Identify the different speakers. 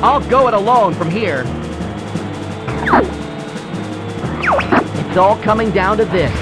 Speaker 1: I'll go it alone from here. It's all coming down to this.